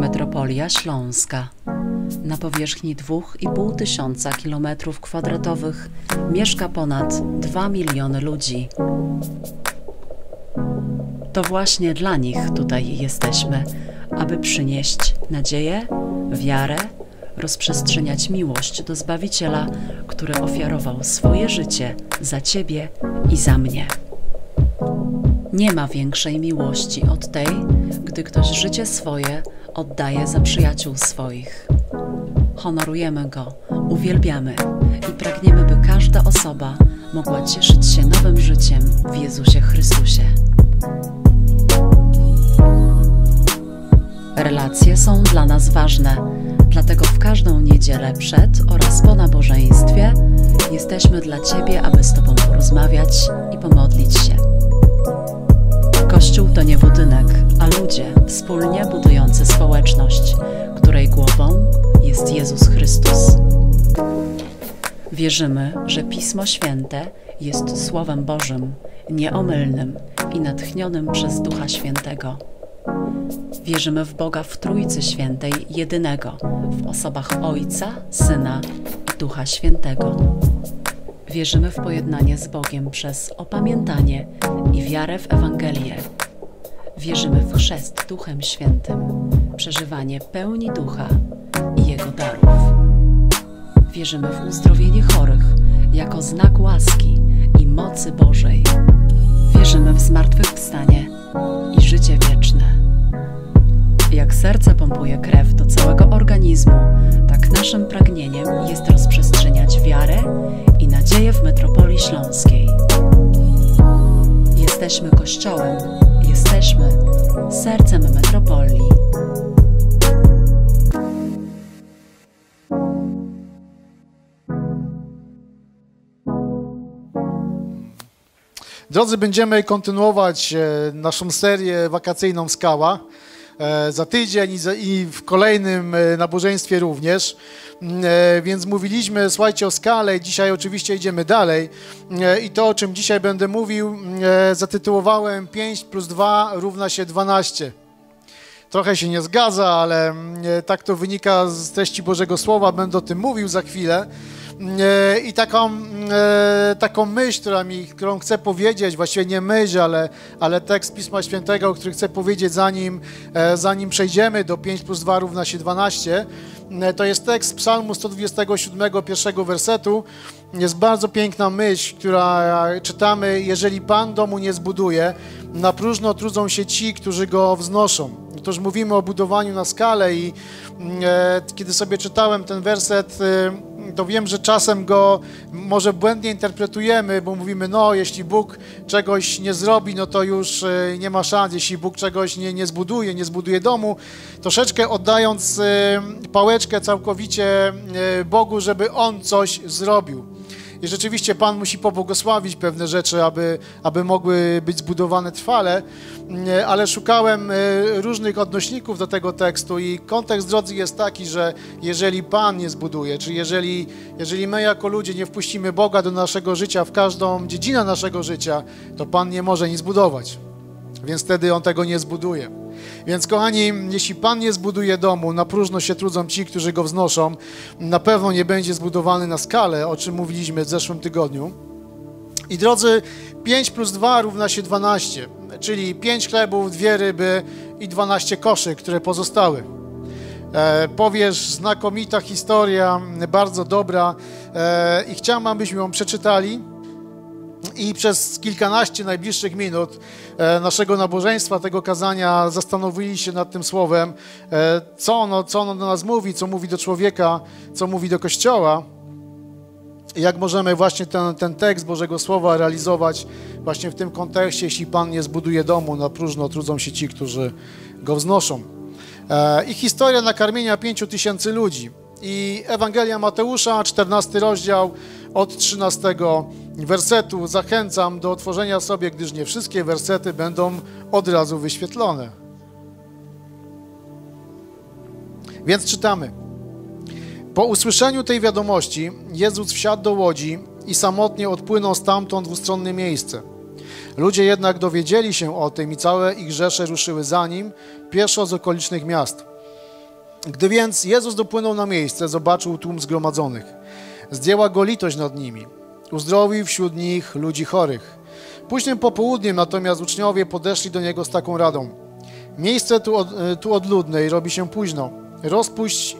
Metropolia Śląska. Na powierzchni 2,5 tysiąca kilometrów kwadratowych mieszka ponad 2 miliony ludzi. To właśnie dla nich tutaj jesteśmy, aby przynieść nadzieję, wiarę, rozprzestrzeniać miłość do Zbawiciela, który ofiarował swoje życie za Ciebie i za mnie. Nie ma większej miłości od tej, gdy ktoś życie swoje oddaje za przyjaciół swoich. Honorujemy Go, uwielbiamy i pragniemy, by każda osoba mogła cieszyć się nowym życiem w Jezusie Chrystusie. Relacje są dla nas ważne, dlatego w każdą niedzielę przed oraz po nabożeństwie jesteśmy dla Ciebie, aby z Tobą porozmawiać i pomodlić się. Kościół to nie budynek, a ludzie wspólnie budujący społeczność, której głową jest Jezus Chrystus. Wierzymy, że Pismo Święte jest Słowem Bożym, nieomylnym i natchnionym przez Ducha Świętego. Wierzymy w Boga w Trójcy Świętej, jedynego, w osobach Ojca, Syna i Ducha Świętego. Wierzymy w pojednanie z Bogiem przez opamiętanie i wiarę w Ewangelię. Wierzymy w chrzest Duchem Świętym, przeżywanie pełni Ducha i Jego darów. Wierzymy w uzdrowienie chorych jako znak łaski i mocy Bożej. Wierzymy w zmartwychwstanie i życie wieczne. Jak serce pompuje krew do całego organizmu, tak naszym pragnieniem jest rozprzestrzeniać wiarę i nadzieję w metropolii śląskiej. Jesteśmy Kościołem, jesteśmy sercem metropolii. Drodzy, będziemy kontynuować e, naszą serię wakacyjną Skała. E, Za tydzień i, w kolejnym e, nabożeństwie również. Mm, e, Więc mówiliśmy, słuchajcie, o skale dzisiaj oczywiście idziemy dalej. E, I to, o czym dzisiaj będę mówił, mm, zatytułowałem 5 plus 2 równa się 12. Trochę się nie zgadza, ale mm, e, tak to wynika z treści Bożego Słowa. Będę o tym mówił za chwilę. E, I taką, e, taką myśl, która mi, którą chcę powiedzieć, właściwie nie myśl, ale, ale tekst Pisma Świętego, który chcę powiedzieć zanim, zanim przejdziemy do 5 plus 2 równa się 12, e, to jest tekst Psalmu 127, pierwszego wersetu. Jest bardzo piękna myśl, która czytamy, jeżeli Pan domu nie zbuduje, na próżno trudzą się ci, którzy go wznoszą. Toż mówimy o budowaniu na skalę i e, kiedy sobie czytałem ten werset, e, to wiem, że czasem go może błędnie interpretujemy, bo mówimy, no jeśli Bóg czegoś nie zrobi, no to już e, nie ma szans, jeśli Bóg czegoś nie, nie zbuduje, nie zbuduje domu, troszeczkę oddając e, pałeczkę całkowicie e, Bogu, żeby On coś zrobił. I rzeczywiście Pan musi pobłogosławić pewne rzeczy, aby, aby mogły być zbudowane trwale, Nie, ale szukałem e, różnych odnośników do tego tekstu i kontekst drodzy jest taki, że jeżeli Pan nie zbuduje, czy jeżeli, jeżeli my jako ludzie nie wpuścimy Boga do naszego życia, w każdą dziedzinę naszego życia, to Pan nie może nic zbudować. Więc wtedy On tego nie zbuduje. Więc kochani, jeśli Pan nie zbuduje domu, na próżno się trudzą ci, którzy go wznoszą, na pewno nie będzie zbudowany na skalę, o czym mówiliśmy w zeszłym tygodniu. I drodzy, 5 plus 2 równa się 12, czyli 5 chlebów, dwie ryby i 12 koszy, które pozostały. E, powiesz, znakomita historia, bardzo dobra e, i chciałem, abyśmy ją przeczytali i przez kilkanaście najbliższych minut e, naszego nabożeństwa, tego kazania zastanowili się nad tym słowem, e, co ono, co ono do nas mówi, co mówi do człowieka, co mówi do Kościoła. Jak możemy właśnie ten, ten tekst Bożego Słowa realizować właśnie w tym kontekście, jeśli Pan nie zbuduje domu, na próżno trudzą się ci, którzy go wznoszą. E, I historia nakarmienia pięciu tysięcy ludzi. I Ewangelia Mateusza, 14 rozdział, od 13 wersetu. Zachęcam do otworzenia sobie, gdyż nie wszystkie wersety będą od razu wyświetlone. Więc czytamy. Po usłyszeniu tej wiadomości Jezus wsiadł do łodzi i samotnie odpłynął stamtąd w ustronne miejsce. Ludzie jednak dowiedzieli się o tym i całe ich rzesze ruszyły za nim, pieszo z okolicznych miast. Gdy więc Jezus dopłynął na miejsce, zobaczył tłum zgromadzonych. Zdjęła go litość nad nimi. Uzdrowił wśród nich ludzi chorych. Późnym popołudniem natomiast uczniowie podeszli do niego z taką radą. Miejsce tu, od, tu odludne i robi się późno. Rozpuść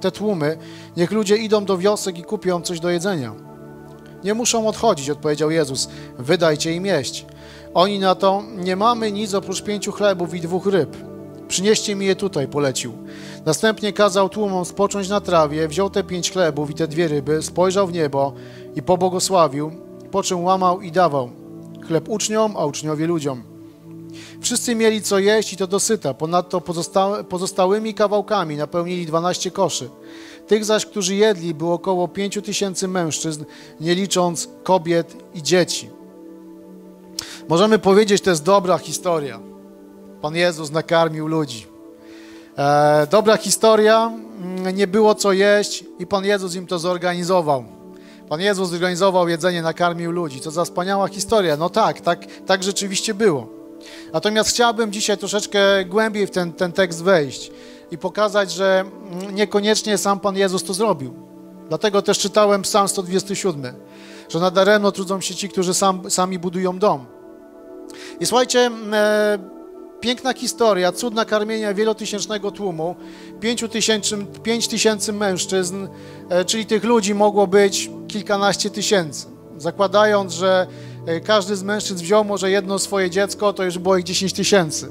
te tłumy, niech ludzie idą do wiosek i kupią coś do jedzenia. Nie muszą odchodzić, odpowiedział Jezus. Wydajcie im jeść. Oni na to, nie mamy nic oprócz pięciu chlebów i dwóch ryb. Przynieście mi je tutaj, polecił. Następnie kazał tłumom spocząć na trawie, wziął te pięć chlebów i te dwie ryby, spojrzał w niebo i pobłogosławił, po czym łamał i dawał. Chleb uczniom, a uczniowie ludziom. Wszyscy mieli co jeść i to dosyta. Ponadto pozostałe, pozostałymi kawałkami napełnili dwanaście koszy. Tych zaś, którzy jedli, było około pięciu tysięcy mężczyzn, nie licząc kobiet i dzieci. Możemy powiedzieć, to jest dobra historia. Pan Jezus nakarmił ludzi. E, dobra historia, mm, nie było co jeść i Pan Jezus im to zorganizował. Pan Jezus zorganizował jedzenie, nakarmił ludzi. Co za wspaniała historia. No tak, tak, tak rzeczywiście było. Natomiast chciałbym dzisiaj troszeczkę głębiej w ten, ten tekst wejść i pokazać, że mm, niekoniecznie sam Pan Jezus to zrobił. Dlatego też czytałem Psalm 127, że nadaremno trudzą się ci, którzy sam, sami budują dom. I słuchajcie, mm, e, piękna historia, cudna karmienia wielotysięcznego tłumu, pięciu tysięcy, pięć tysięcy mężczyzn, e, czyli tych ludzi mogło być kilkanaście tysięcy. Zakładając, że e, każdy z mężczyzn wziął może jedno swoje dziecko, to już było ich 10 tysięcy.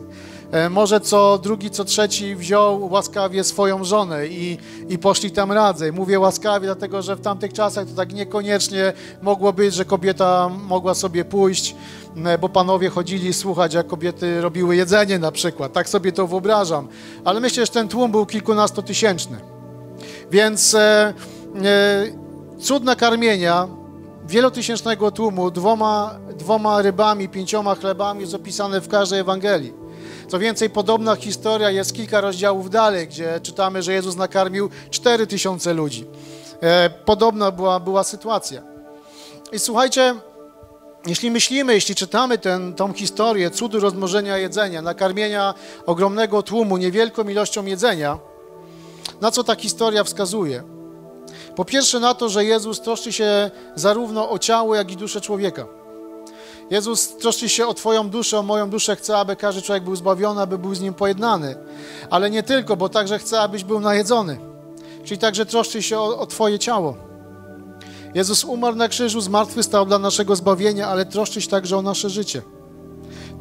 E, może co drugi, co trzeci wziął łaskawie swoją żonę i, i poszli tam razem. Mówię łaskawie, dlatego że w tamtych czasach to tak niekoniecznie mogło być, że kobieta mogła sobie pójść, e, bo panowie chodzili słuchać, jak kobiety robiły jedzenie na przykład. Tak sobie to wyobrażam. Ale myślę, że ten tłum był kilkunastotysięczny. Więc e, e, cud nakarmienia wielotysięcznego tłumu dwoma, dwoma rybami, pięcioma chlebami jest opisane w każdej Ewangelii. Co więcej, podobna historia jest kilka rozdziałów dalej, gdzie czytamy, że Jezus nakarmił 4 tysiące ludzi. E, podobna była, była sytuacja. I słuchajcie, jeśli myślimy, jeśli czytamy tę historię cudu rozmnożenia jedzenia, nakarmienia ogromnego tłumu niewielką ilością jedzenia, na co ta historia wskazuje? Po pierwsze na to, że Jezus troszczy się zarówno o ciało, jak i duszę człowieka. Jezus troszczy się o Twoją duszę, o moją duszę, chce, aby każdy człowiek był zbawiony, aby był z Nim pojednany. Ale nie tylko, bo także chce, abyś był najedzony. Czyli także troszczy się o, o Twoje ciało. Jezus umarł na krzyżu, zmartwychwstał dla naszego zbawienia, ale troszczy się także o nasze życie.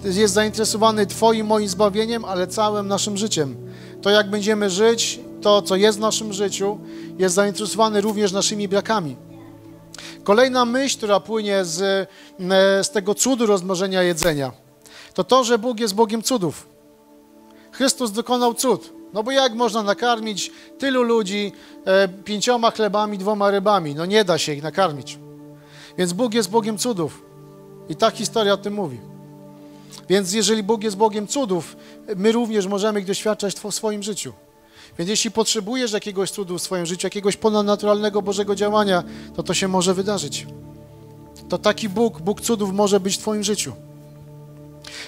Jest zainteresowany Twoim, moim zbawieniem, ale całym naszym życiem. To, jak będziemy żyć, to, co jest w naszym życiu, jest zainteresowany również naszymi brakami. Kolejna myśl, która płynie z, e, z tego cudu rozmnożenia jedzenia, to to, że Bóg jest Bogiem cudów. Chrystus dokonał cud. No bo jak można nakarmić tylu ludzi e, pięcioma chlebami, dwoma rybami? No nie da się ich nakarmić. Więc Bóg jest Bogiem cudów. I ta historia o tym mówi. Więc jeżeli Bóg jest Bogiem cudów, my również możemy ich doświadczać w swoim życiu. Więc jeśli potrzebujesz jakiegoś cudu w swoim życiu, jakiegoś ponadnaturalnego Bożego działania, to to się może wydarzyć. To taki Bóg, Bóg cudów może być w Twoim życiu.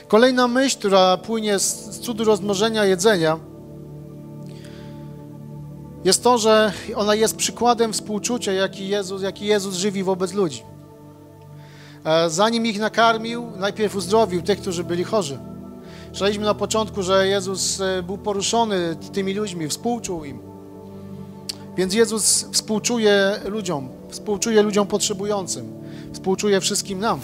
Kolejna myśl, która płynie z cudu rozmnożenia jedzenia, jest to, że ona jest przykładem współczucia, jaki Jezus, jaki Jezus żywi wobec ludzi. E, zanim ich nakarmił, najpierw uzdrowił tych, którzy byli chorzy. Czytaliśmy na początku, że Jezus e, był poruszony tymi ludźmi, współczuł im. Więc Jezus współczuje ludziom, współczuje ludziom potrzebującym, współczuje wszystkim nam.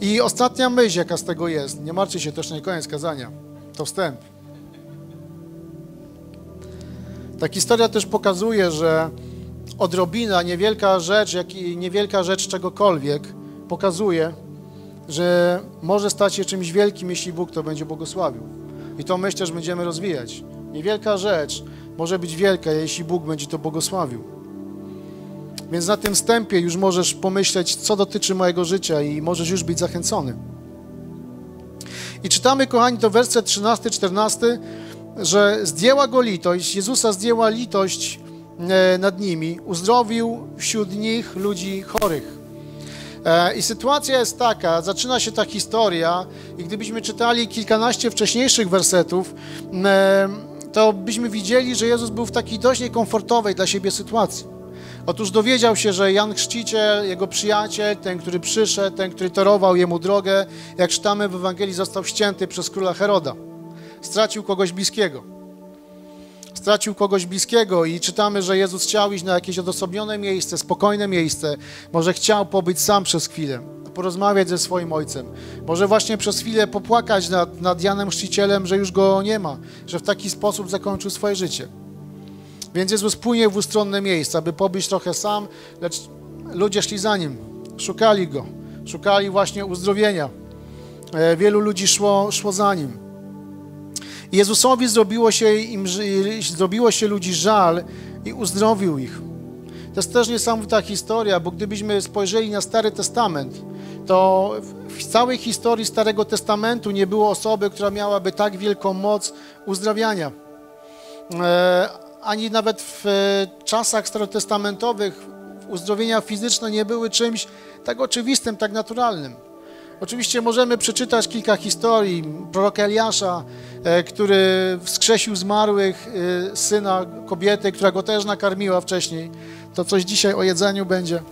I ostatnia myśl, jaka z tego jest, nie martwcie się, jeszcze nie koniec kazania, to wstęp. Ta historia też pokazuje, że odrobina, niewielka rzecz, jak i niewielka rzecz czegokolwiek pokazuje, że może stać się czymś wielkim, jeśli Bóg to będzie błogosławił. I to myślę, że będziemy rozwijać. Niewielka rzecz może być wielka, jeśli Bóg będzie to błogosławił. Więc na tym wstępie już możesz pomyśleć, co dotyczy mojego życia i możesz już być zachęcony. I czytamy, kochani, to werset 13-14, że zdjęła go litość, Jezusa zdjęła litość e, nad nimi, uzdrowił wśród nich ludzi chorych. E, I sytuacja jest taka, zaczyna się ta historia i gdybyśmy czytali kilkanaście wcześniejszych wersetów, to byśmy widzieli, że Jezus był w takiej dość niekomfortowej dla siebie sytuacji. Otóż dowiedział się, że Jan Chrzciciel, jego przyjaciel, ten, który przyszedł, ten, który torował jemu drogę, jak czytamy w Ewangelii, został ścięty przez króla Heroda. Stracił kogoś bliskiego. Stracił kogoś bliskiego i czytamy, że Jezus chciał iść na jakieś odosobnione miejsce, spokojne miejsce. Może chciał pobyć sam przez chwilę, porozmawiać ze swoim ojcem. Może właśnie przez chwilę popłakać nad, nad Janem Chrzcicielem, że już go nie ma, że w taki sposób zakończył swoje życie. Więc Jezus płynie w ustronne miejsca, aby pobyć trochę sam, lecz ludzie szli za Nim, szukali Go, szukali właśnie uzdrowienia. E, wielu ludzi szło, szło za Nim. Jezusowi zrobiło się, im, zrobiło się ludzi żal i uzdrowił ich. To jest też niesamowita historia, bo gdybyśmy spojrzeli na Stary Testament, to w całej historii Starego Testamentu nie było osoby, która miałaby tak wielką moc uzdrawiania. E, ani nawet w e, czasach starotestamentowych uzdrowienia fizyczne nie były czymś tak oczywistym, tak naturalnym. Oczywiście możemy przeczytać kilka historii. Prorok Eliasza, e, który wskrzesił zmarłych e, syna kobiety, która go też nakarmiła wcześniej. To coś dzisiaj o jedzeniu będzie.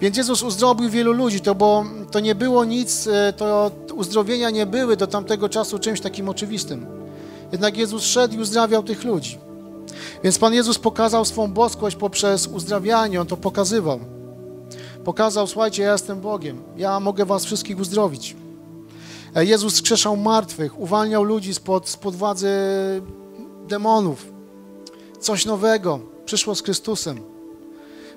Więc Jezus uzdrowił wielu ludzi, to, bo to nie było nic, to uzdrowienia nie były do tamtego czasu czymś takim oczywistym. Jednak Jezus szedł i uzdrawiał tych ludzi. Więc Pan Jezus pokazał swą boskość poprzez uzdrawianie, On to pokazywał. Pokazał, słuchajcie, ja jestem Bogiem, ja mogę was wszystkich uzdrowić. E, Jezus skrzeszał martwych, uwalniał ludzi spod, spod władzy demonów. Coś nowego przyszło z Chrystusem.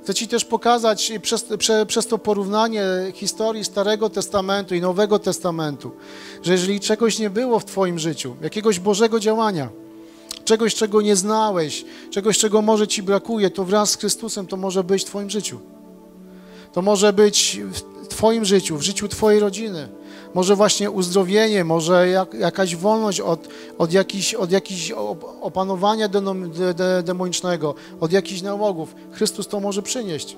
Chcę Ci też pokazać przez, prze, przez to porównanie historii Starego Testamentu i Nowego Testamentu, że jeżeli czegoś nie było w Twoim życiu, jakiegoś Bożego działania, czegoś, czego nie znałeś, czegoś, czego może Ci brakuje, to wraz z Chrystusem to może być w Twoim życiu. To może być w Twoim życiu, w życiu Twojej rodziny. Może właśnie uzdrowienie, może jak, jakaś wolność od, od jakichś od jakich opanowania demonicznego, od jakichś nałogów. Chrystus to może przynieść.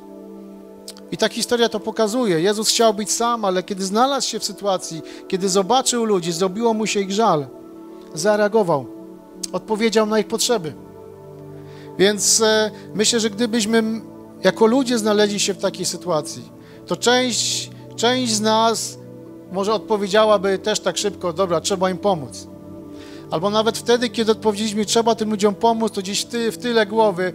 I ta historia to pokazuje. Jezus chciał być sam, ale kiedy znalazł się w sytuacji, kiedy zobaczył ludzi, zrobiło mu się ich żal, zareagował, odpowiedział na ich potrzeby. Więc e, myślę, że gdybyśmy jako ludzie znaleźli się w takiej sytuacji, to część, część z nas może odpowiedziałaby też tak szybko, dobra, trzeba im pomóc. Albo nawet wtedy, kiedy odpowiedzieliśmy, trzeba tym ludziom pomóc, to gdzieś ty, w tyle głowy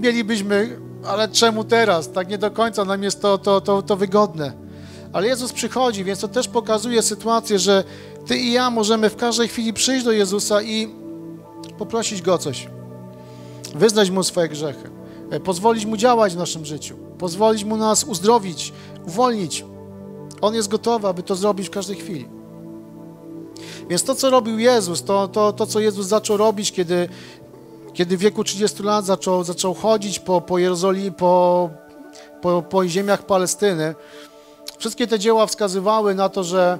mielibyśmy, ale czemu teraz? Tak nie do końca nam jest to, to, to, to wygodne. Ale Jezus przychodzi, więc to też pokazuje sytuację, że ty i ja możemy w każdej chwili przyjść do Jezusa i poprosić Go coś. Wyznać Mu swoje grzechy. E, pozwolić Mu działać w naszym życiu. Pozwolić Mu nas uzdrowić, uwolnić. On jest gotowy, aby to zrobić w każdej chwili. Więc to, co robił Jezus, to, to, to co Jezus zaczął robić, kiedy, kiedy w wieku 30 lat zaczął, zaczął chodzić po, po Jerozolimie, po, po, po ziemiach Palestyny, wszystkie te dzieła wskazywały na to, że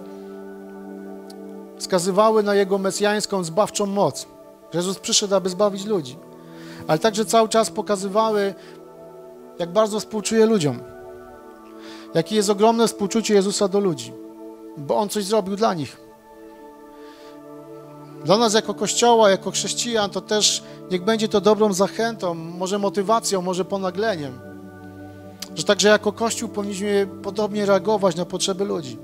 wskazywały na Jego mesjańską, zbawczą moc. Jezus przyszedł, aby zbawić ludzi. Ale także cały czas pokazywały, jak bardzo współczuje ludziom Jakie jest ogromne współczucie Jezusa do ludzi, bo On coś zrobił dla nich. Dla nas jako Kościoła, jako chrześcijan, to też niech będzie to dobrą zachętą, może motywacją, może ponagleniem, że także jako Kościół powinniśmy podobnie reagować na potrzeby ludzi.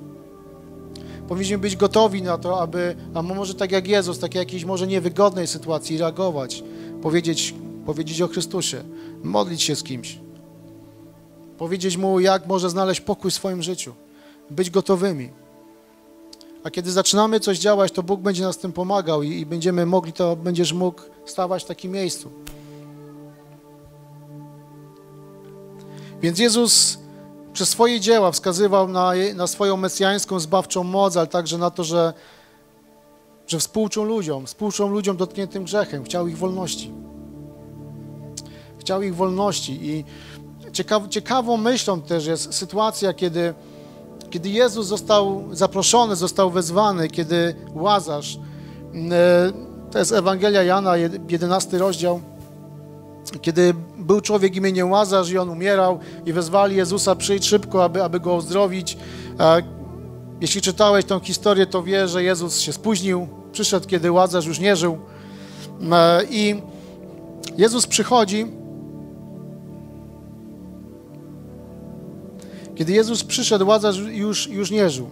Powinniśmy być gotowi na to, aby, a może tak jak Jezus, takiej jakiejś może niewygodnej sytuacji reagować, powiedzieć, powiedzieć o Chrystusie, modlić się z kimś, Powiedzieć mu, jak może znaleźć pokój w swoim życiu. Być gotowymi. A kiedy zaczynamy coś działać, to Bóg będzie nas tym pomagał i, i będziemy mogli, to będziesz mógł stawać w takim miejscu. Więc Jezus przez swoje dzieła wskazywał na, na swoją mesjańską, zbawczą moc, ale także na to, że, że współczą ludziom, współczą ludziom dotkniętym grzechem, chciał ich wolności. Chciał ich wolności i Ciekaw, ciekawą myślą też jest sytuacja, kiedy, kiedy Jezus został zaproszony, został wezwany, kiedy Łazarz, mm, e, to jest Ewangelia Jana, 11 rozdział, kiedy był człowiek imieniem Łazarz i on umierał i wezwali Jezusa, przyjdź szybko, aby, aby go uzdrowić. Jeśli czytałeś tą historię, to wiesz, że Jezus się spóźnił, przyszedł, kiedy Łazarz już nie żył. E, I Jezus przychodzi. Kiedy Jezus przyszedł, Łazarz już, już nie żył.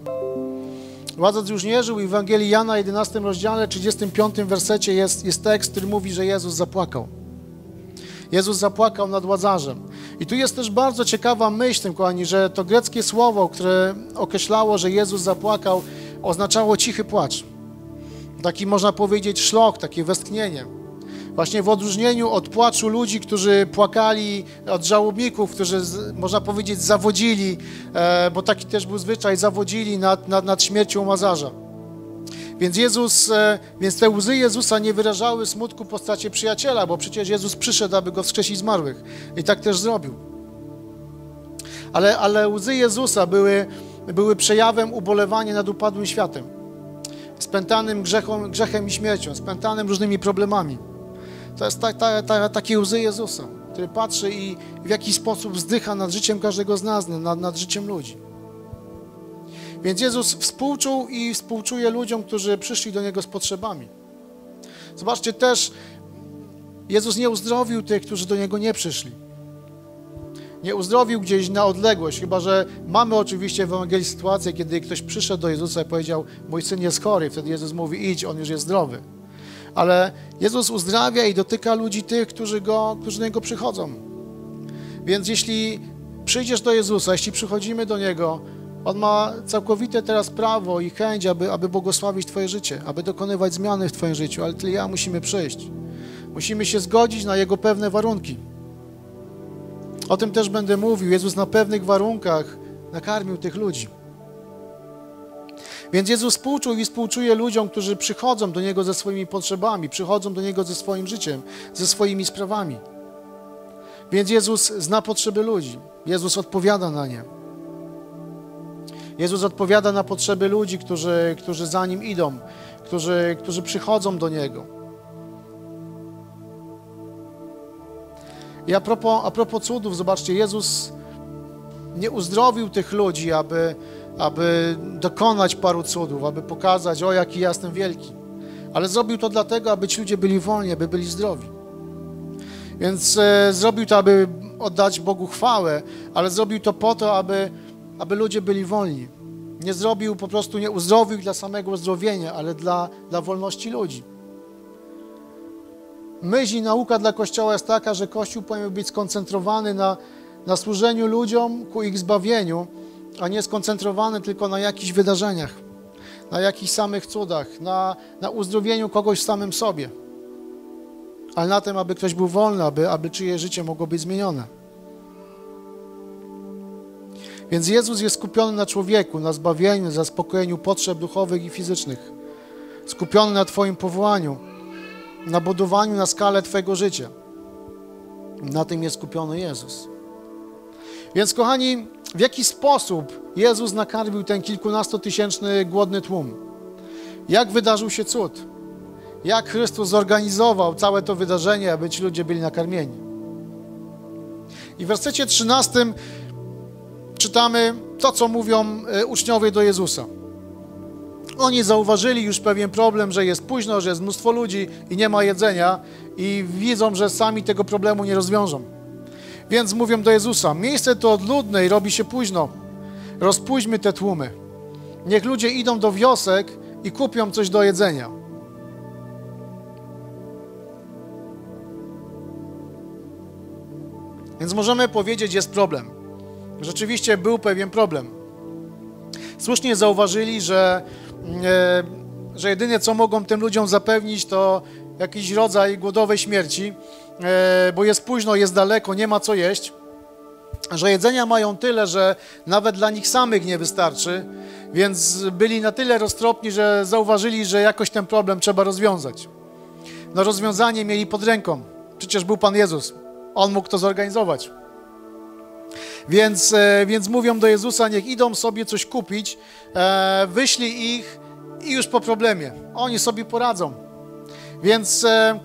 Łazarz już nie żył i w Ewangelii Jana 11 rozdziale 35 wersecie jest, jest tekst, który mówi, że Jezus zapłakał. Jezus zapłakał nad Łazarzem. I tu jest też bardzo ciekawa myśl tym, kochani, że to greckie słowo, które określało, że Jezus zapłakał, oznaczało cichy płacz. Taki można powiedzieć szlok, takie westchnienie. Właśnie w odróżnieniu od płaczu ludzi, którzy płakali, od żałobników, którzy, można powiedzieć, zawodzili, e, bo taki też był zwyczaj, zawodzili nad, nad, nad śmiercią Łazarza. Więc Jezus, e, więc te łzy Jezusa nie wyrażały smutku po stracie przyjaciela, bo przecież Jezus przyszedł, aby go wskrzesić zmarłych. I tak też zrobił. Ale, ale łzy Jezusa były, były przejawem ubolewania nad upadłym światem, spętanym grzechom, grzechem i śmiercią, spętanym różnymi problemami. To jest ta, ta, ta, takie łzy Jezusa, który patrzy i w jakiś sposób wzdycha nad życiem każdego z nas, nad, nad życiem ludzi. Więc Jezus współczuł i współczuje ludziom, którzy przyszli do Niego z potrzebami. Zobaczcie też, Jezus nie uzdrowił tych, którzy do Niego nie przyszli. Nie uzdrowił gdzieś na odległość, chyba że mamy oczywiście w Ewangelii sytuację, kiedy ktoś przyszedł do Jezusa i powiedział, mój syn jest chory, wtedy Jezus mówi, idź, on już jest zdrowy. Ale Jezus uzdrawia i dotyka ludzi tych, którzy, go, którzy do Niego przychodzą. Więc jeśli przyjdziesz do Jezusa, jeśli przychodzimy do Niego, on ma całkowite teraz prawo i chęć, aby, aby błogosławić Twoje życie, aby dokonywać zmiany w Twoim życiu, ale Ty i ja musimy przyjść. Musimy się zgodzić na Jego pewne warunki. O tym też będę mówił. Jezus na pewnych warunkach nakarmił tych ludzi. Więc Jezus współczuł i współczuje ludziom, którzy przychodzą do Niego ze swoimi potrzebami, przychodzą do Niego ze swoim życiem, ze swoimi sprawami. Więc Jezus zna potrzeby ludzi. Jezus odpowiada na nie. Jezus odpowiada na potrzeby ludzi, którzy, którzy za Nim idą, którzy, którzy przychodzą do Niego. I a propos, a propos cudów, zobaczcie, Jezus nie uzdrowił tych ludzi, aby, aby dokonać paru cudów, aby pokazać, o jaki ja jestem wielki. Ale zrobił to dlatego, aby ci ludzie byli wolni, aby byli zdrowi. Więc e, zrobił to, aby oddać Bogu chwałę, ale zrobił to po to, aby aby ludzie byli wolni. Nie zrobił, po prostu nie uzdrowił dla samego uzdrowienia, ale dla, dla wolności ludzi. Myśl i nauka dla Kościoła jest taka, że Kościół powinien być skoncentrowany na, na służeniu ludziom ku ich zbawieniu, a nie skoncentrowany tylko na jakichś wydarzeniach, na jakichś samych cudach, na, na uzdrowieniu kogoś w samym sobie, ale na tym, aby ktoś był wolny, aby, aby czyje życie mogło być zmienione. Więc Jezus jest skupiony na człowieku, na zbawieniu, zaspokojeniu potrzeb duchowych i fizycznych. Skupiony na Twoim powołaniu, na budowaniu na skalę Twojego życia. Na tym jest skupiony Jezus. Więc, kochani, w jaki sposób Jezus nakarmił ten kilkunastotysięczny głodny tłum? Jak wydarzył się cud? Jak Chrystus zorganizował całe to wydarzenie, aby ci ludzie byli nakarmieni? I w wersecie 13 czytamy to, co mówią e, uczniowie do Jezusa. Oni zauważyli już pewien problem, że jest późno, że jest mnóstwo ludzi i nie ma jedzenia i widzą, że sami tego problemu nie rozwiążą. Więc mówią do Jezusa, miejsce to odludne i robi się późno. Rozpójdźmy te tłumy. Niech ludzie idą do wiosek i kupią coś do jedzenia. Więc możemy powiedzieć, jest problem rzeczywiście był pewien problem. Słusznie zauważyli, że, e, że jedynie co mogą tym ludziom zapewnić, to jakiś rodzaj głodowej śmierci, bo jest późno, jest daleko, nie ma co jeść, że jedzenia mają tyle, że nawet dla nich samych nie wystarczy, więc byli na tyle roztropni, że zauważyli, że jakoś ten problem trzeba rozwiązać. No rozwiązanie mieli pod ręką. Przecież był Pan Jezus. On mógł to zorganizować. Więc, e, więc mówią do Jezusa, niech idą sobie coś kupić, e, wyślij ich i już po problemie. Oni sobie poradzą. Więc, e,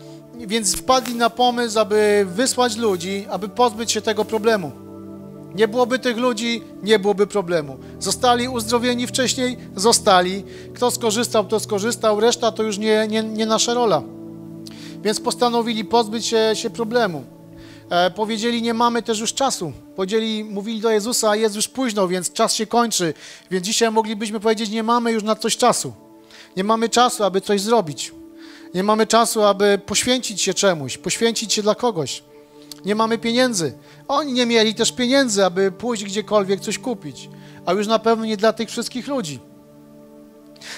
więc wpadli na pomysł, aby wysłać ludzi, aby pozbyć się tego problemu. Nie byłoby tych ludzi, nie byłoby problemu. Zostali uzdrowieni wcześniej? Zostali. Kto skorzystał, to skorzystał, reszta to już nie, nie, nie nasza rola. Więc postanowili pozbyć się, się problemu. E, powiedzieli, nie mamy też już czasu. Powiedzieli, mówili do Jezusa, jest już późno, więc czas się kończy. Więc dzisiaj moglibyśmy powiedzieć, nie mamy już na coś czasu. Nie mamy czasu, aby coś zrobić. Nie mamy czasu, aby poświęcić się czemuś, poświęcić się dla kogoś. Nie mamy pieniędzy. Oni nie mieli też pieniędzy, aby pójść gdziekolwiek coś kupić, a już na pewno nie dla tych wszystkich ludzi.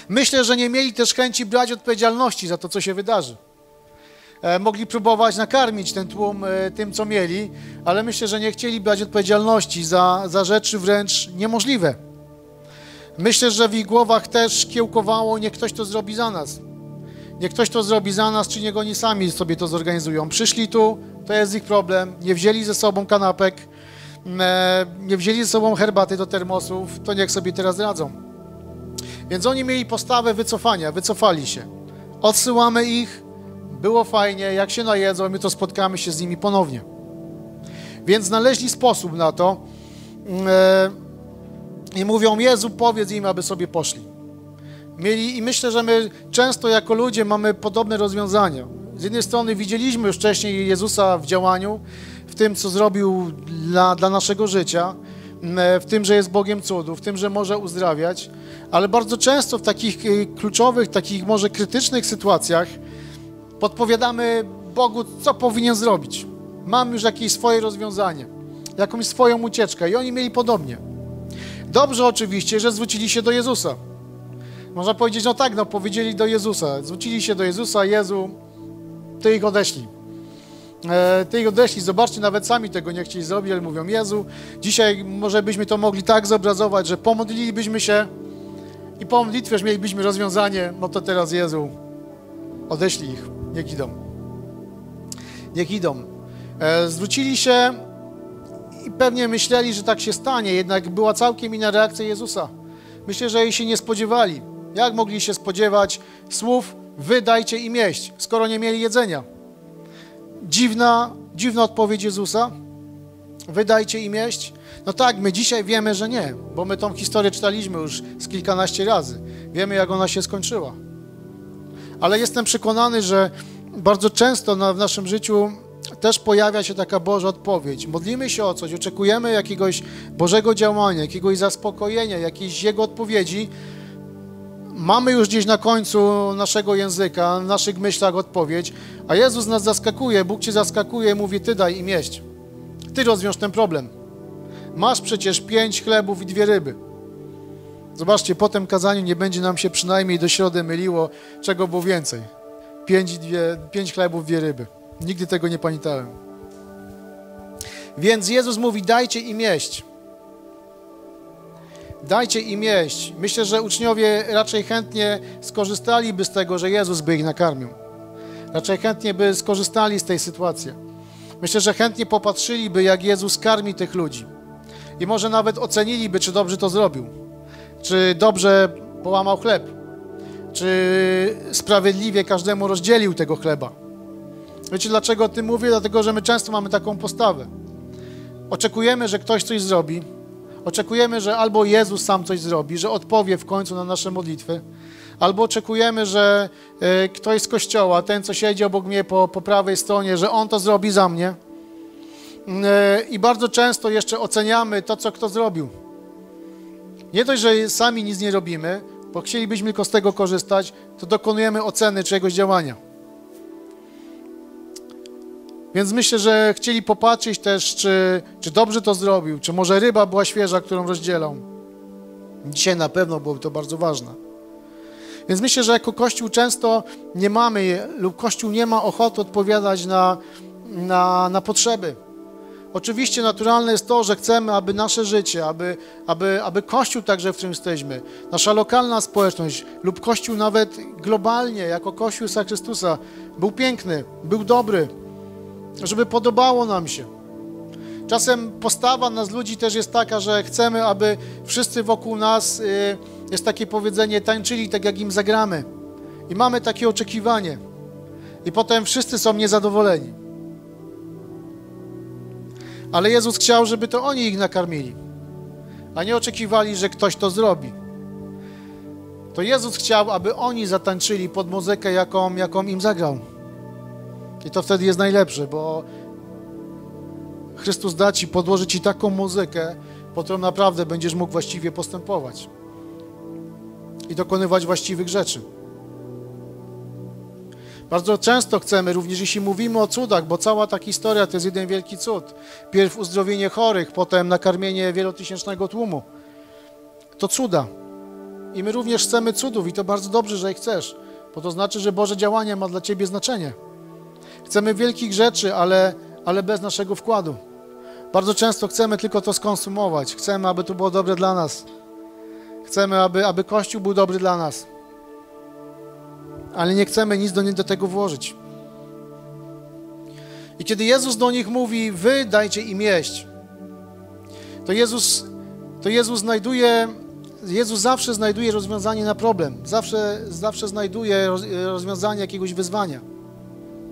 Myślę, że nie mieli też chęci brać odpowiedzialności za to, co się wydarzy. E, mogli próbować nakarmić ten tłum e, tym, co mieli, ale myślę, że nie chcieli brać odpowiedzialności za, za rzeczy wręcz niemożliwe. Myślę, że w ich głowach też kiełkowało, nie ktoś to zrobi za nas. Nie ktoś to zrobi za nas, czy nie oni sami sobie to zorganizują. Przyszli tu, to jest ich problem, nie wzięli ze sobą kanapek, e, nie wzięli ze sobą herbaty do termosów, to niech sobie teraz radzą. Więc oni mieli postawę wycofania, wycofali się. Odsyłamy ich, było fajnie, jak się najedzą, my to spotkamy się z nimi ponownie. Więc znaleźli sposób na to e, i mówią, Jezu, powiedz im, aby sobie poszli. Mieli, I myślę, że my często jako ludzie mamy podobne rozwiązania. Z jednej strony widzieliśmy już wcześniej Jezusa w działaniu, w tym, co zrobił dla, dla naszego życia, w tym, że jest Bogiem cudów, w tym, że może uzdrawiać, ale bardzo często w takich y, kluczowych, takich może krytycznych sytuacjach podpowiadamy Bogu, co powinien zrobić. Mam już jakieś swoje rozwiązanie, jakąś swoją ucieczkę i oni mieli podobnie. Dobrze oczywiście, że zwrócili się do Jezusa. Można powiedzieć, no tak, no powiedzieli do Jezusa, zwrócili się do Jezusa, Jezu, Ty ich odeślij. E, ty ich odeślij, zobaczcie, nawet sami tego nie chcieli zrobić, ale mówią, Jezu, dzisiaj może byśmy to mogli tak zobrazować, że pomodlilibyśmy się i po modlitwie już mielibyśmy rozwiązanie, no to teraz Jezu, odeślij ich, niech idą. Niech idą. E, zwrócili się i pewnie myśleli, że tak się stanie, jednak była całkiem inna reakcja Jezusa. Myślę, że jej się nie spodziewali. Jak mogli się spodziewać słów wydajcie im jeść, skoro nie mieli jedzenia? Dziwna, dziwna odpowiedź Jezusa. Wydajcie im jeść. No tak, my dzisiaj wiemy, że nie, bo my tą historię czytaliśmy już z kilkanaście razy. Wiemy, jak ona się skończyła. Ale jestem przekonany, że bardzo często w naszym życiu też pojawia się taka Boża odpowiedź. Modlimy się o coś, oczekujemy jakiegoś Bożego działania, jakiegoś zaspokojenia, jakiejś Jego odpowiedzi, mamy już gdzieś na końcu naszego języka, w naszych myślach odpowiedź, a Jezus nas zaskakuje, Bóg cię zaskakuje, mówi, ty daj im jeść. Ty rozwiąż ten problem. Masz przecież pięć chlebów i dwie ryby. Zobaczcie, po tym kazaniu nie będzie nam się przynajmniej do środy myliło, czego było więcej. Pięć, dwie, pięć chlebów, dwie ryby. Nigdy tego nie pamiętałem. Więc Jezus mówi, dajcie im jeść. Dajcie im jeść. Myślę, że uczniowie raczej chętnie skorzystaliby z tego, że Jezus by ich nakarmił. Raczej chętnie by skorzystali z tej sytuacji. Myślę, że chętnie popatrzyliby, jak Jezus karmi tych ludzi. I może nawet oceniliby, czy dobrze to zrobił. Czy dobrze połamał chleb. Czy sprawiedliwie każdemu rozdzielił tego chleba. Wiecie, dlaczego o tym mówię? Dlatego, że my często mamy taką postawę. Oczekujemy, że ktoś coś zrobi, Oczekujemy, że albo Jezus sam coś zrobi, że odpowie w końcu na nasze modlitwy, albo oczekujemy, że e, ktoś z kościoła, ten, co siedzi obok mnie po, po prawej stronie, że on to zrobi za mnie. E, I bardzo często jeszcze oceniamy to, co kto zrobił. Nie dość, że sami nic nie robimy, bo chcielibyśmy tylko z tego korzystać, to dokonujemy oceny czyjegoś działania. Więc myślę, że chcieli popatrzeć też, czy, czy dobrze to zrobił, czy może ryba była świeża, którą rozdzielał. Dzisiaj na pewno byłoby to bardzo ważne. Więc myślę, że jako Kościół często nie mamy lub Kościół nie ma ochoty odpowiadać na, na, na potrzeby. Oczywiście naturalne jest to, że chcemy, aby nasze życie, aby, aby, aby Kościół także, w którym jesteśmy, nasza lokalna społeczność lub Kościół nawet globalnie, jako Kościół Chrystusa, był piękny, był dobry, żeby podobało nam się. Czasem postawa nas ludzi też jest taka, że chcemy, aby wszyscy wokół nas, y, jest takie powiedzenie, tańczyli tak, jak im zagramy. I mamy takie oczekiwanie. I potem wszyscy są niezadowoleni. Ale Jezus chciał, żeby to oni ich nakarmili, a nie oczekiwali, że ktoś to zrobi. To Jezus chciał, aby oni zatańczyli pod muzykę, jaką, jaką im zagrał. I to wtedy jest najlepsze, bo Chrystus da Ci, podłoży Ci taką muzykę, po którą naprawdę będziesz mógł właściwie postępować i dokonywać właściwych rzeczy. Bardzo często chcemy, również jeśli mówimy o cudach, bo cała ta historia to jest jeden wielki cud. Pierw uzdrowienie chorych, potem nakarmienie wielotysięcznego tłumu. To cuda. I my również chcemy cudów i to bardzo dobrze, że ich chcesz, bo to znaczy, że Boże działanie ma dla Ciebie znaczenie. Chcemy wielkich rzeczy, ale, ale bez naszego wkładu. Bardzo często chcemy tylko to skonsumować. Chcemy, aby to było dobre dla nas. Chcemy, aby, aby Kościół był dobry dla nas. Ale nie chcemy nic do, do tego włożyć. I kiedy Jezus do nich mówi, wy dajcie im jeść, to Jezus, to Jezus znajduje, Jezus zawsze znajduje rozwiązanie na problem. Zawsze, zawsze znajduje rozwiązanie jakiegoś wyzwania.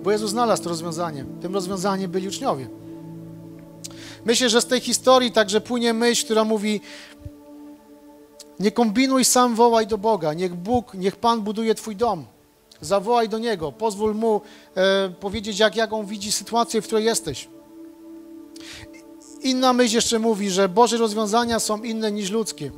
Bo Jezus znalazł to rozwiązanie. Tym rozwiązaniem byli uczniowie. Myślę, że z tej historii także płynie myśl, która mówi: Nie kombinuj, sam wołaj do Boga. Niech Bóg, niech Pan buduje Twój dom. Zawołaj do Niego, pozwól Mu e, powiedzieć, jak, jak On widzi sytuację, w której jesteś. Inna myśl jeszcze mówi, że Boże rozwiązania są inne niż ludzkie.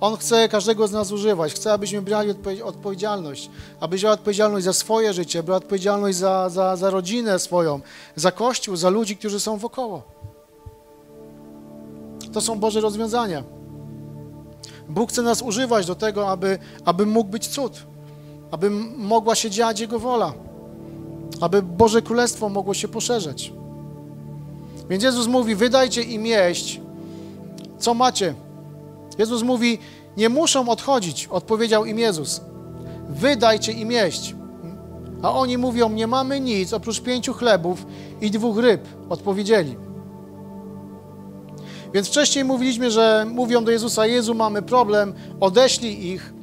On chce każdego z nas używać, chce, abyśmy brali odpowiedzialność, abyś brał odpowiedzialność za swoje życie, brał odpowiedzialność za, za, za rodzinę swoją, za Kościół, za ludzi, którzy są wokoło. To są Boże rozwiązania. Bóg chce nas używać do tego, aby, aby mógł być cud, aby mogła się dziać Jego wola, aby Boże Królestwo mogło się poszerzać. Więc Jezus mówi, wydajcie im jeść, co macie, Jezus mówi, nie muszą odchodzić, odpowiedział im Jezus. Wy dajcie im jeść. A oni mówią, nie mamy nic oprócz pięciu chlebów i dwóch ryb, odpowiedzieli. Więc wcześniej mówiliśmy, że mówią do Jezusa, Jezu, mamy problem, odeślij ich.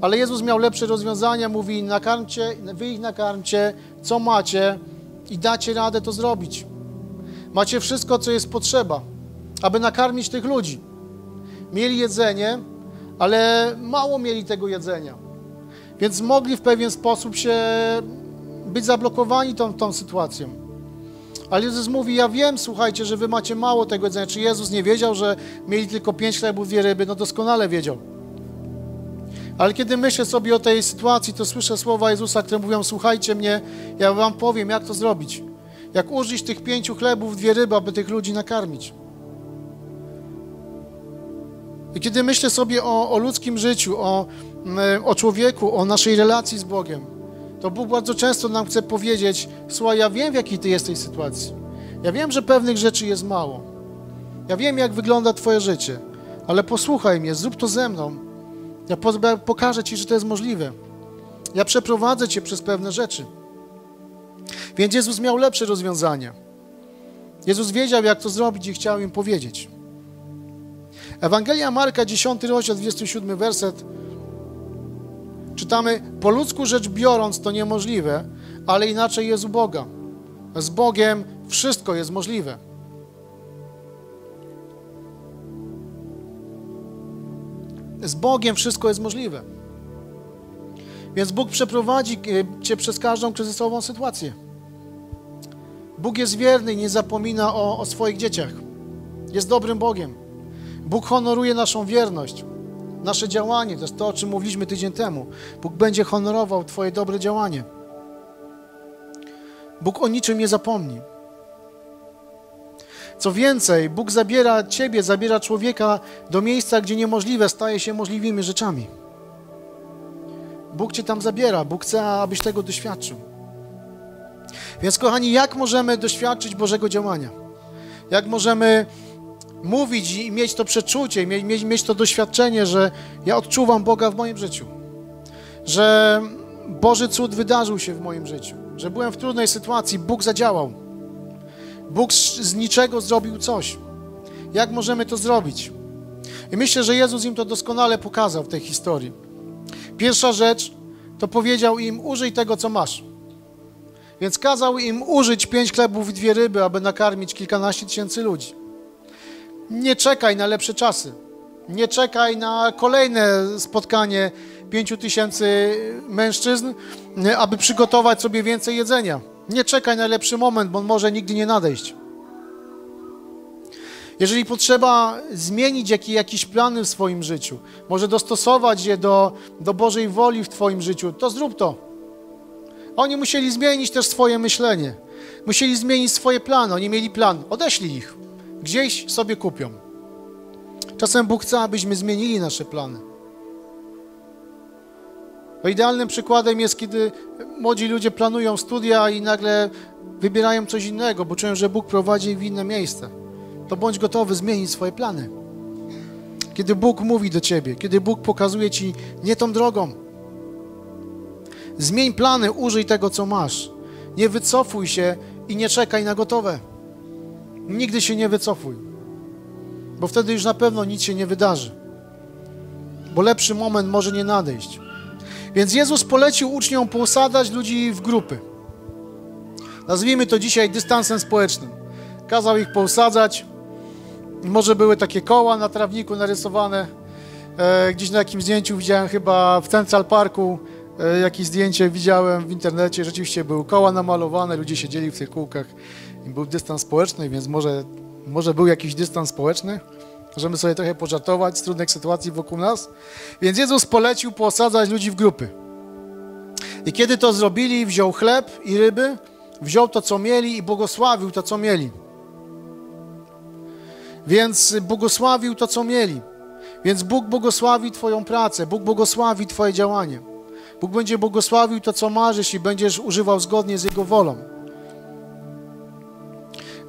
Ale Jezus miał lepsze rozwiązania, mówi, nakarmcie, wy ich nakarmcie, co macie i dacie radę to zrobić. Macie wszystko, co jest potrzeba aby nakarmić tych ludzi. Mieli jedzenie, ale mało mieli tego jedzenia. Więc mogli w pewien sposób się być zablokowani tą, tą sytuacją. Ale Jezus mówi, ja wiem, słuchajcie, że wy macie mało tego jedzenia. Czy Jezus nie wiedział, że mieli tylko pięć chlebów, dwie ryby? No doskonale wiedział. Ale kiedy myślę sobie o tej sytuacji, to słyszę słowa Jezusa, które mówią, słuchajcie mnie, ja wam powiem, jak to zrobić. Jak użyć tych pięciu chlebów, dwie ryby, aby tych ludzi nakarmić. I kiedy myślę sobie o, o ludzkim życiu, o, mm, o człowieku, o naszej relacji z Bogiem, to Bóg bardzo często nam chce powiedzieć: Słuchaj, ja wiem, w jakiej ty jesteś sytuacji. Ja wiem, że pewnych rzeczy jest mało. Ja wiem, jak wygląda Twoje życie, ale posłuchaj mnie, zrób to ze mną. Ja pokażę Ci, że to jest możliwe. Ja przeprowadzę Cię przez pewne rzeczy. Więc Jezus miał lepsze rozwiązania. Jezus wiedział, jak to zrobić i chciał im powiedzieć. Ewangelia Marka, 10 rozdział, 27 werset. Czytamy, po ludzku rzecz biorąc to niemożliwe, ale inaczej jest u Boga. Z Bogiem wszystko jest możliwe. Z Bogiem wszystko jest możliwe. Więc Bóg przeprowadzi e, Cię przez każdą kryzysową sytuację. Bóg jest wierny i nie zapomina o, o swoich dzieciach. Jest dobrym Bogiem. Bóg honoruje naszą wierność, nasze działanie. To jest to, o czym mówiliśmy tydzień temu. Bóg będzie honorował Twoje dobre działanie. Bóg o niczym nie zapomni. Co więcej, Bóg zabiera Ciebie, zabiera człowieka do miejsca, gdzie niemożliwe staje się możliwymi rzeczami. Bóg Cię tam zabiera, Bóg chce, abyś tego doświadczył. Więc, kochani, jak możemy doświadczyć Bożego działania? Jak możemy mówić i mieć to przeczucie, mieć, mieć to doświadczenie, że ja odczuwam Boga w moim życiu, że Boży cud wydarzył się w moim życiu, że byłem w trudnej sytuacji, Bóg zadziałał. Bóg z niczego zrobił coś. Jak możemy to zrobić? I myślę, że Jezus im to doskonale pokazał w tej historii. Pierwsza rzecz to powiedział im: użyj tego, co masz. Więc kazał im użyć pięć chlebów i dwie ryby, aby nakarmić kilkanaście tysięcy ludzi. Nie czekaj na lepsze czasy. Nie czekaj na kolejne spotkanie pięciu tysięcy mężczyzn, aby przygotować sobie więcej jedzenia. Nie czekaj na lepszy moment, bo on może nigdy nie nadejść. Jeżeli potrzeba zmienić jakieś, jakieś plany w swoim życiu, może dostosować je do, do Bożej woli w Twoim życiu, to zrób to. Oni musieli zmienić też swoje myślenie. Musieli zmienić swoje plany. Oni mieli plan. Odeślij ich. Gdzieś sobie kupią. Czasem Bóg chce, abyśmy zmienili nasze plany. Bo idealnym przykładem jest, kiedy młodzi ludzie planują studia i nagle wybierają coś innego, bo czują, że Bóg prowadzi ich w inne miejsce. To bądź gotowy zmienić swoje plany. Kiedy Bóg mówi do ciebie, kiedy Bóg pokazuje ci nie tą drogą, zmień plany, użyj tego, co masz. Nie wycofuj się i nie czekaj na gotowe. Nigdy się nie wycofuj, bo wtedy już na pewno nic się nie wydarzy, bo lepszy moment może nie nadejść. Więc Jezus polecił uczniom posadać ludzi w grupy. Nazwijmy to dzisiaj dystansem społecznym. Kazał ich posadzać. Może były takie koła na trawniku narysowane. E, gdzieś na jakimś zdjęciu widziałem chyba w Central Parku e, jakieś zdjęcie widziałem w internecie. Rzeczywiście były koła namalowane, ludzie siedzieli w tych kółkach. I był dystans społeczny, więc może, może był jakiś dystans społeczny. Możemy sobie trochę pożartować z trudnych sytuacji wokół nas. Więc Jezus polecił posadzać ludzi w grupy. I kiedy to zrobili, wziął chleb i ryby, wziął to, co mieli i błogosławił to, co mieli. Więc błogosławił to, co mieli. Więc Bóg błogosławi Twoją pracę, Bóg błogosławi Twoje działanie. Bóg będzie błogosławił to, co marzysz i będziesz używał zgodnie z Jego wolą.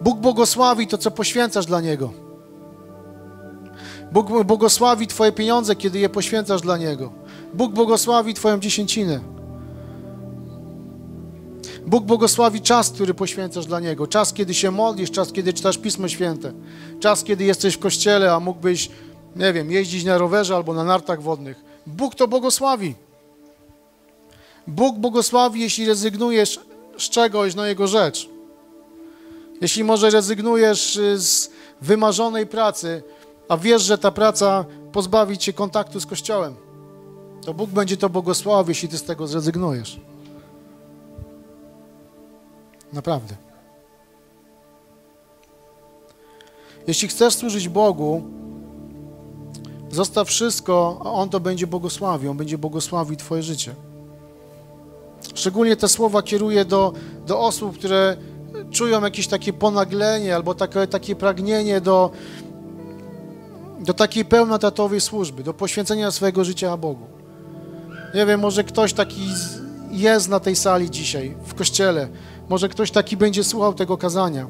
Bóg błogosławi to, co poświęcasz dla Niego. Bóg błogosławi Twoje pieniądze, kiedy je poświęcasz dla Niego. Bóg błogosławi Twoją dziesięcinę. Bóg błogosławi czas, który poświęcasz dla Niego. Czas, kiedy się modlisz, czas, kiedy czytasz Pismo Święte. Czas, kiedy jesteś w kościele, a mógłbyś, nie wiem, jeździć na rowerze albo na nartach wodnych. Bóg to błogosławi. Bóg błogosławi, jeśli rezygnujesz z czegoś na Jego rzecz. Jeśli może rezygnujesz y, z wymarzonej pracy, a wiesz, że ta praca pozbawi cię kontaktu z Kościołem, to Bóg będzie to błogosławił, jeśli ty z tego zrezygnujesz. Naprawdę. Jeśli chcesz służyć Bogu, zostaw wszystko, a On to będzie błogosławił. On będzie błogosławił Twoje życie. Szczególnie te słowa kieruję do, do osób, które czują jakieś takie ponaglenie albo takie, takie pragnienie do, do takiej pełnotatowej służby, do poświęcenia swojego życia Bogu. Nie wiem, może ktoś taki jest na tej sali dzisiaj, w kościele, może ktoś taki będzie słuchał tego kazania.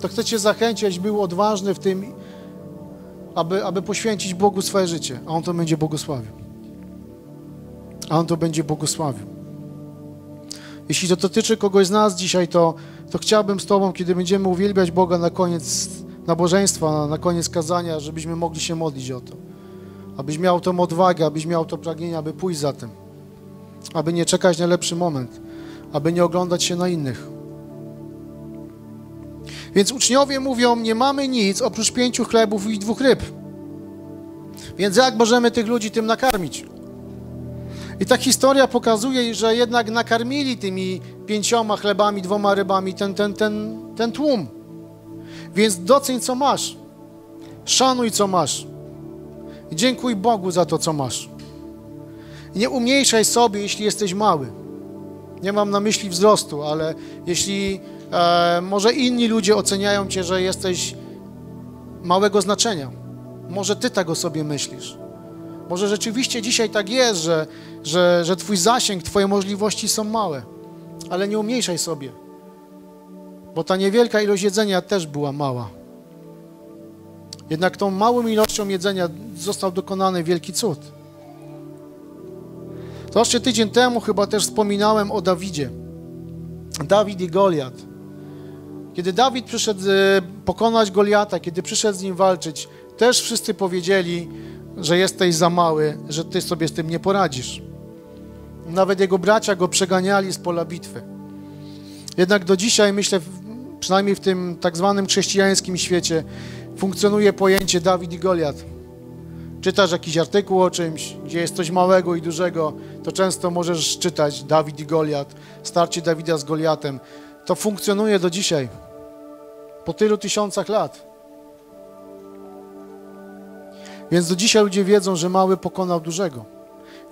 To chcę Cię zachęcić, był odważny w tym, aby, aby poświęcić Bogu swoje życie, a On to będzie błogosławił. A On to będzie błogosławił. Jeśli to dotyczy kogoś z nas dzisiaj, to, to chciałbym z Tobą, kiedy będziemy uwielbiać Boga na koniec nabożeństwa, na koniec kazania, żebyśmy mogli się modlić o to. Abyś miał tą odwagę, abyś miał to pragnienie, aby pójść za tym. Aby nie czekać na lepszy moment aby nie oglądać się na innych. Więc uczniowie mówią, nie mamy nic oprócz pięciu chlebów i dwóch ryb. Więc jak możemy tych ludzi tym nakarmić? I ta historia pokazuje, że jednak nakarmili tymi pięcioma chlebami, dwoma rybami ten, ten, ten, ten tłum. Więc doceń, co masz. Szanuj, co masz. Dziękuj Bogu za to, co masz. Nie umniejszaj sobie, jeśli jesteś mały. Nie mam na myśli wzrostu, ale jeśli e, może inni ludzie oceniają cię, że jesteś małego znaczenia, może ty tak o sobie myślisz. Może rzeczywiście dzisiaj tak jest, że, że, że twój zasięg, twoje możliwości są małe, ale nie umniejszaj sobie, bo ta niewielka ilość jedzenia też była mała. Jednak tą małą ilością jedzenia został dokonany wielki cud. Zobaczcie, tydzień temu chyba też wspominałem o Dawidzie. Dawid i Goliat. Kiedy Dawid przyszedł e, pokonać Goliata, kiedy przyszedł z nim walczyć, też wszyscy powiedzieli, że jesteś za mały, że ty sobie z tym nie poradzisz. Nawet jego bracia go przeganiali z pola bitwy. Jednak do dzisiaj, myślę, przynajmniej w tym tak zwanym chrześcijańskim świecie, funkcjonuje pojęcie Dawid i Goliat. Czytasz jakiś artykuł o czymś, gdzie jest coś małego i dużego, to często możesz czytać Dawid i Goliat, starcie Dawida z Goliatem. To funkcjonuje do dzisiaj, po tylu tysiącach lat. Więc do dzisiaj ludzie wiedzą, że mały pokonał dużego.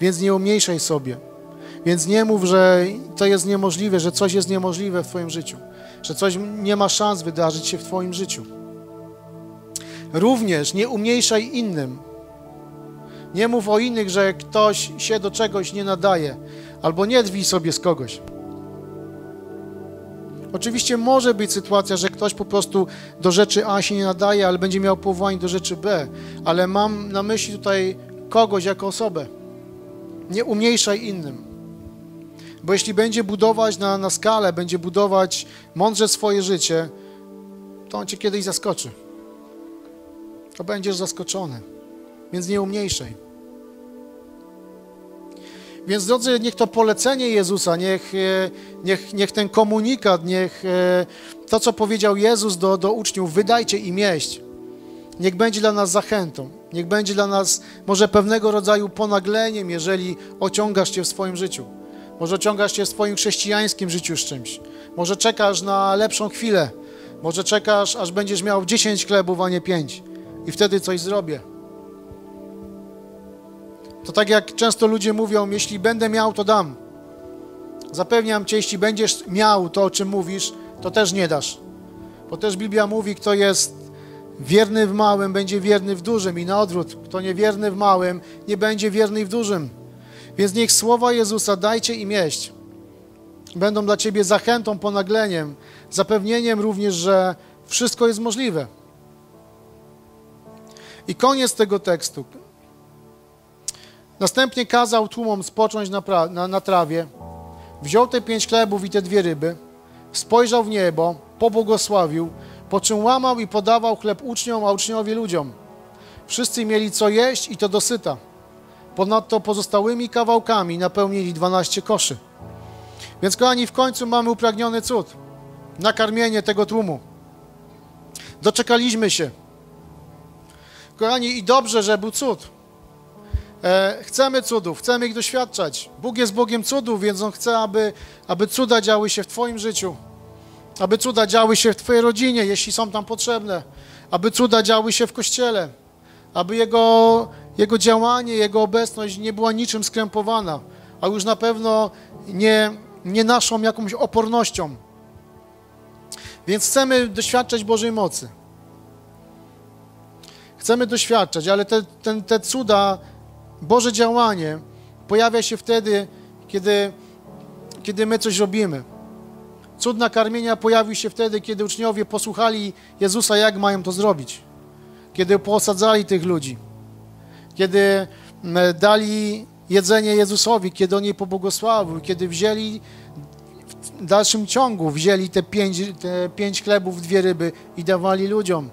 Więc nie umniejszaj sobie. Więc nie mów, że to jest niemożliwe, że coś jest niemożliwe w Twoim życiu, że coś nie ma szans wydarzyć się w Twoim życiu. Również nie umniejszaj innym. Nie mów o innych, że ktoś się do czegoś nie nadaje, albo nie drwij sobie z kogoś. Oczywiście może być sytuacja, że ktoś po prostu do rzeczy A się nie nadaje, ale będzie miał powołanie do rzeczy B, ale mam na myśli tutaj kogoś jako osobę. Nie umniejszaj innym. Bo jeśli będzie budować na, na skalę, będzie budować mądrze swoje życie, to on cię kiedyś zaskoczy. To będziesz zaskoczony. Więc nie umniejszaj. Więc drodzy, niech to polecenie Jezusa, niech, e, niech, niech ten komunikat, niech e, to, co powiedział Jezus do, do uczniów, wydajcie im jeść, niech będzie dla nas zachętą, niech będzie dla nas może pewnego rodzaju ponagleniem, jeżeli ociągasz się w swoim życiu. Może ociągasz się w swoim chrześcijańskim życiu z czymś. Może czekasz na lepszą chwilę. Może czekasz, aż będziesz miał 10 chlebów, a nie 5. I wtedy coś zrobię. To tak jak często ludzie mówią, jeśli będę miał, to dam. Zapewniam Cię, jeśli będziesz miał to, o czym mówisz, to też nie dasz. Bo też Biblia mówi, kto jest wierny w małym, będzie wierny w dużym i na odwrót, kto niewierny w małym, nie będzie wierny w dużym. Więc niech słowa Jezusa dajcie im jeść. Będą dla Ciebie zachętą, ponagleniem, zapewnieniem również, że wszystko jest możliwe. I koniec tego tekstu. Następnie kazał tłumom spocząć na, na, na trawie, wziął te pięć chlebów i te dwie ryby, spojrzał w niebo, pobłogosławił, po czym łamał i podawał chleb uczniom, a uczniowie ludziom. Wszyscy mieli co jeść i to dosyta. Ponadto pozostałymi kawałkami napełnili 12 koszy. Więc, kochani, w końcu mamy upragniony cud. Nakarmienie tego tłumu. Doczekaliśmy się. Kochani, i dobrze, że był cud. E, chcemy cudów, chcemy ich doświadczać. Bóg jest Bogiem cudów, więc On chce, aby, aby cuda działy się w Twoim życiu, aby cuda działy się w Twojej rodzinie, jeśli są tam potrzebne, aby cuda działy się w Kościele, aby Jego, jego działanie, Jego obecność nie była niczym skrępowana, a już na pewno nie, nie naszą jakąś opornością. Więc chcemy doświadczać Bożej mocy. Chcemy doświadczać, ale te, te, cuda Boże działanie pojawia się wtedy, kiedy, kiedy my coś robimy. Cud nakarmienia pojawił się wtedy, kiedy uczniowie posłuchali Jezusa, jak mają to zrobić. Kiedy posadzali tych ludzi. Kiedy dali jedzenie Jezusowi, kiedy On je pobłogosławił, kiedy wzięli w dalszym ciągu, wzięli te pięć, te pięć chlebów, dwie ryby i dawali ludziom.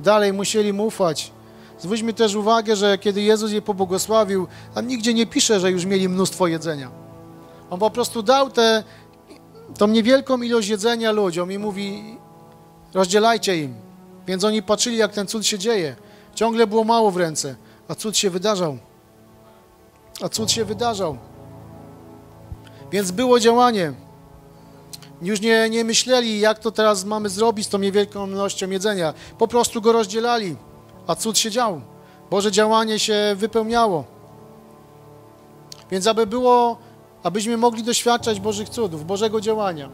Dalej musieli mu ufać. Zwróćmy też uwagę, że kiedy Jezus je pobłogosławił, tam nigdzie nie pisze, że już mieli mnóstwo jedzenia. On po prostu dał tę niewielką ilość jedzenia ludziom i mówi, rozdzielajcie im. Więc oni patrzyli, jak ten cud się dzieje. Ciągle było mało w ręce, a cud się wydarzał. A cud się wydarzał. Więc było działanie. Już nie, nie myśleli, jak to teraz mamy zrobić z tą niewielką ilością jedzenia. Po prostu go rozdzielali a cud się dział. Boże działanie się wypełniało. Więc aby było, abyśmy mogli doświadczać Bożych cudów, Bożego działania,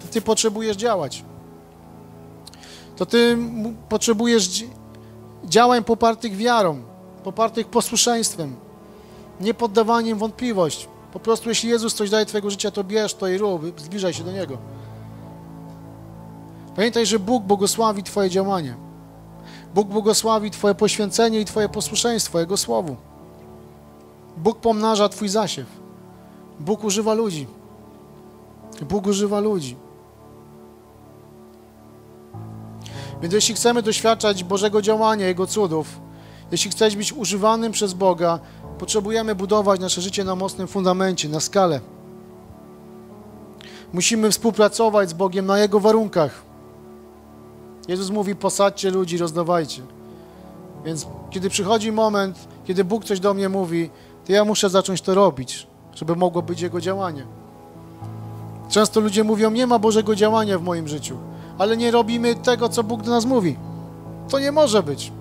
to Ty potrzebujesz działać. To Ty potrzebujesz działań popartych wiarą, popartych posłuszeństwem, nie poddawaniem wątpliwość. Po prostu jeśli Jezus coś daje Twojego życia, to bierz to i rób, zbliżaj się do Niego. Pamiętaj, że Bóg błogosławi Twoje działanie. Bóg błogosławi Twoje poświęcenie i Twoje posłuszeństwo Jego Słowu. Bóg pomnaża Twój zasiew. Bóg używa ludzi. Bóg używa ludzi. Więc jeśli chcemy doświadczać Bożego działania, Jego cudów, jeśli chcesz być używanym przez Boga, potrzebujemy budować nasze życie na mocnym fundamencie, na skalę. Musimy współpracować z Bogiem na Jego warunkach. Jezus mówi: posadźcie ludzi, rozdawajcie. Więc kiedy przychodzi moment, kiedy Bóg coś do mnie mówi, to ja muszę zacząć to robić, żeby mogło być Jego działanie. Często ludzie mówią: Nie ma Bożego działania w moim życiu, ale nie robimy tego, co Bóg do nas mówi. To nie może być.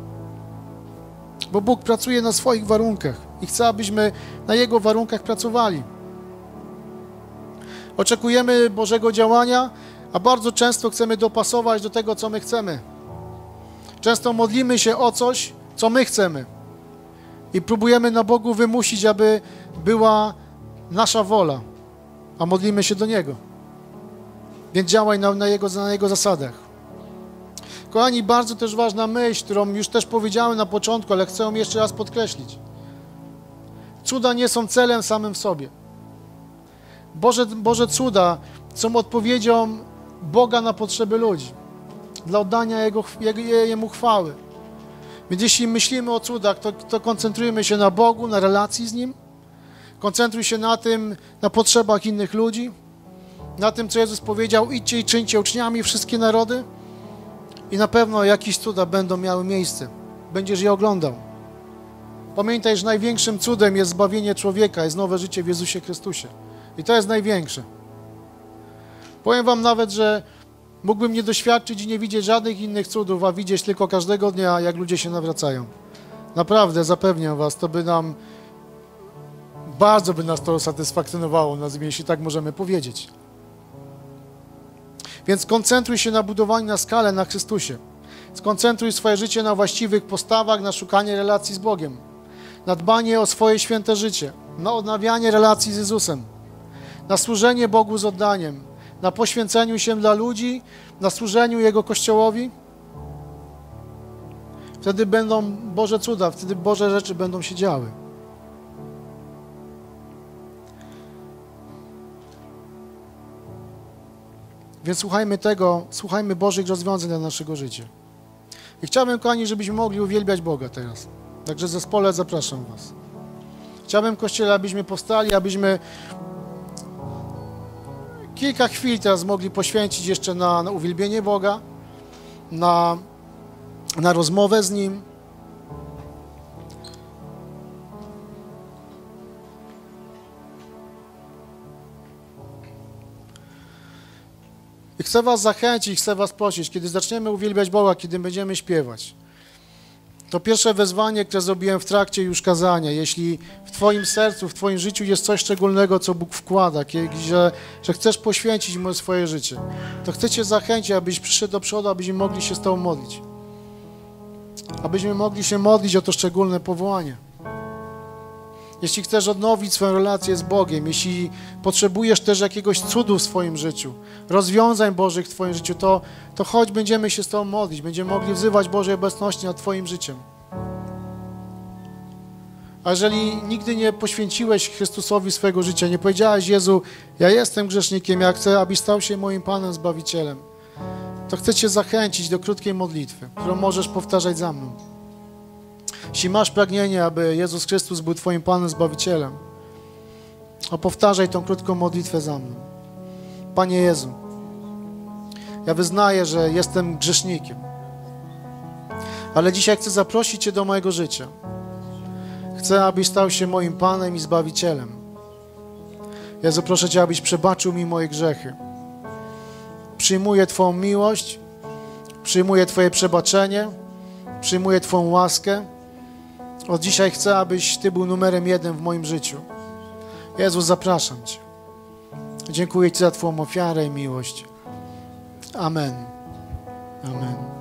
Bo Bóg pracuje na swoich warunkach i chce, abyśmy na Jego warunkach pracowali. Oczekujemy Bożego działania, a bardzo często chcemy dopasować do tego, co my chcemy. Często modlimy się o coś, co my chcemy. I próbujemy na Bogu wymusić, aby była nasza wola, a modlimy się do Niego. Więc działaj na, na, jego, na jego zasadach. Kochani, bardzo też ważna myśl, którą już też powiedziałem na początku, ale chcę ją jeszcze raz podkreślić. Cuda nie są celem samym w sobie. Boże, Boże cuda są odpowiedzią Boga na potrzeby ludzi, dla oddania Jego, Jego, Jemu chwały. Więc jeśli myślimy o cudach, to, to koncentrujemy się na Bogu, na relacji z Nim, koncentruj się na tym, na potrzebach innych ludzi, na tym, co Jezus powiedział, idźcie i czyńcie uczniami wszystkie narody i na pewno jakieś cuda będą miały miejsce. Będziesz je oglądał. Pamiętaj, że największym cudem jest zbawienie człowieka, jest nowe życie w Jezusie Chrystusie. I to jest największe. Powiem wam nawet, że mógłbym nie doświadczyć i nie widzieć żadnych innych cudów, a widzieć tylko każdego dnia, jak ludzie się nawracają. Naprawdę, zapewniam was, to by nam, bardzo by nas to satysfakcjonowało, nazwijmy, jeśli tak możemy powiedzieć. Więc koncentruj się na budowaniu na skalę na Chrystusie. Skoncentruj swoje życie na właściwych postawach, na szukanie relacji z Bogiem, na dbanie o swoje święte życie, na odnawianie relacji z Jezusem, na służenie Bogu z oddaniem, na poświęceniu się dla ludzi, na służeniu Jego Kościołowi. Wtedy będą Boże cuda, wtedy Boże rzeczy będą się działy. Więc słuchajmy tego, słuchajmy Bożych rozwiązań dla naszego życia. I chciałbym, kochani, żebyśmy mogli uwielbiać Boga teraz. Także zespole zapraszam Was. Chciałbym, Kościele, abyśmy powstali, abyśmy kilka chwil teraz mogli poświęcić jeszcze na, na uwielbienie Boga, na, na rozmowę z Nim. Chcę Was zachęcić, chcę Was prosić, kiedy zaczniemy uwielbiać Boga, kiedy będziemy śpiewać, to pierwsze wezwanie, które zrobiłem w trakcie już kazania, jeśli w Twoim sercu, w Twoim życiu jest coś szczególnego, co Bóg wkłada, że, że chcesz poświęcić Mu swoje życie, to chcę Cię zachęcić, abyś przyszedł do przodu, abyśmy mogli się z Tobą modlić. Abyśmy mogli się modlić o to szczególne powołanie. Jeśli chcesz odnowić swoją relację z Bogiem, jeśli potrzebujesz też jakiegoś cudu w swoim życiu, rozwiązań Bożych w Twoim życiu, to, to chodź, będziemy się z Tobą modlić, będziemy mogli wzywać Bożej obecności nad Twoim życiem. A jeżeli nigdy nie poświęciłeś Chrystusowi swojego życia, nie powiedziałeś Jezu, ja jestem grzesznikiem, ja chcę, abyś stał się moim Panem Zbawicielem, to chcę Cię zachęcić do krótkiej modlitwy, którą możesz powtarzać za mną. Jeśli masz pragnienie, aby Jezus Chrystus był Twoim Panem Zbawicielem, to powtarzaj tą krótką modlitwę za mną. Panie Jezu, ja wyznaję, że jestem grzesznikiem, ale dzisiaj chcę zaprosić Cię do mojego życia. Chcę, abyś stał się moim Panem i Zbawicielem. Jezu, proszę Cię, abyś przebaczył mi moje grzechy. Przyjmuję Twoją miłość, przyjmuję Twoje przebaczenie, przyjmuję Twoją łaskę. Od dzisiaj chcę, abyś Ty był numerem jeden w moim życiu. Jezus, zapraszam Cię. Dziękuję Ci za Twoją ofiarę i miłość. Amen. Amen.